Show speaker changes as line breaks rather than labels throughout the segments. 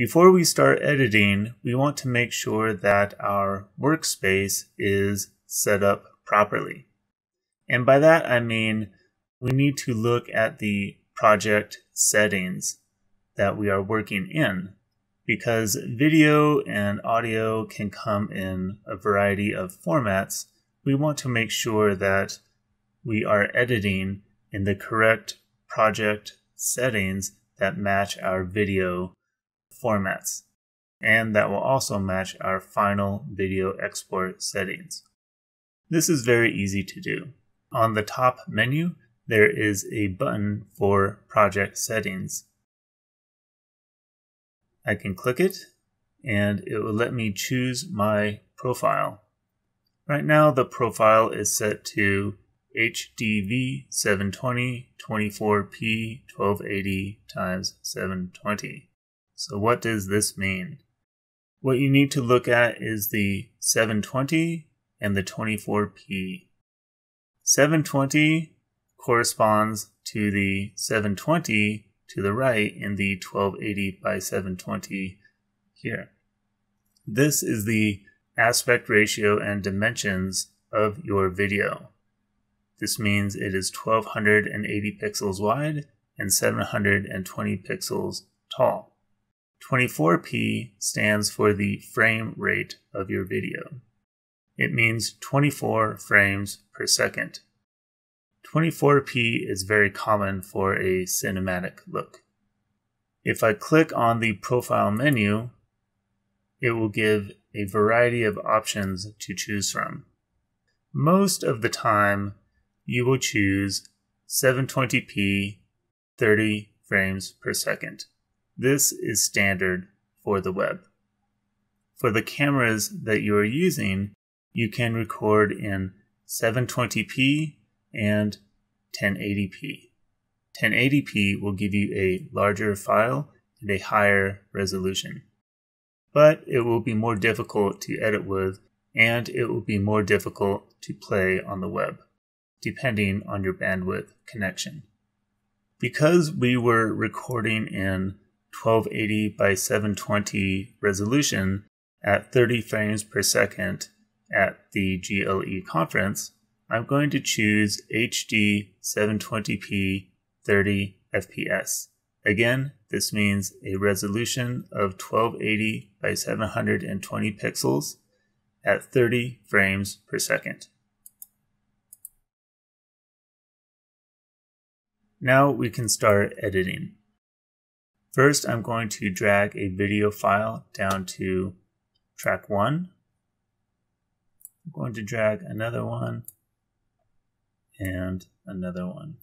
Before we start editing, we want to make sure that our workspace is set up properly. And by that I mean we need to look at the project settings that we are working in because video and audio can come in a variety of formats. We want to make sure that we are editing in the correct project settings that match our video formats, and that will also match our final video export settings. This is very easy to do. On the top menu, there is a button for project settings. I can click it and it will let me choose my profile. Right now the profile is set to HDV 720 24p 1280 times 720. So what does this mean? What you need to look at is the 720 and the 24p. 720 corresponds to the 720 to the right in the 1280 by 720 here. This is the aspect ratio and dimensions of your video. This means it is 1280 pixels wide and 720 pixels tall. 24p stands for the frame rate of your video. It means 24 frames per second. 24p is very common for a cinematic look. If I click on the profile menu, it will give a variety of options to choose from. Most of the time, you will choose 720p 30 frames per second. This is standard for the web. For the cameras that you are using, you can record in 720p and 1080p. 1080p will give you a larger file and a higher resolution. But it will be more difficult to edit with and it will be more difficult to play on the web, depending on your bandwidth connection. Because we were recording in 1280 by 720 resolution at 30 frames per second at the GLE conference, I'm going to choose HD 720p 30 FPS. Again, this means a resolution of 1280 by 720 pixels at 30 frames per second. Now we can start editing. First, I'm going to drag a video file down to track 1. I'm going to drag another one and another one.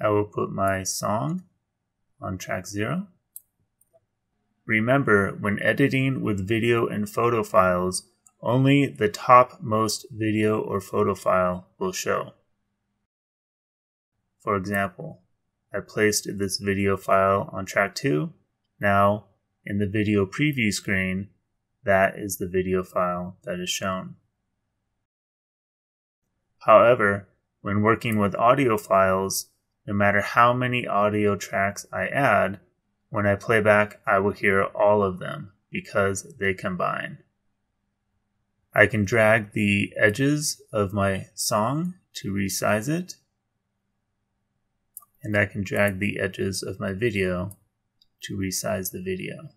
I will put my song on track 0. Remember, when editing with video and photo files, only the topmost video or photo file will show. For example, I placed this video file on track 2. Now, in the video preview screen, that is the video file that is shown. However, when working with audio files, no matter how many audio tracks I add, when I play back, I will hear all of them because they combine. I can drag the edges of my song to resize it, and I can drag the edges of my video to resize the video.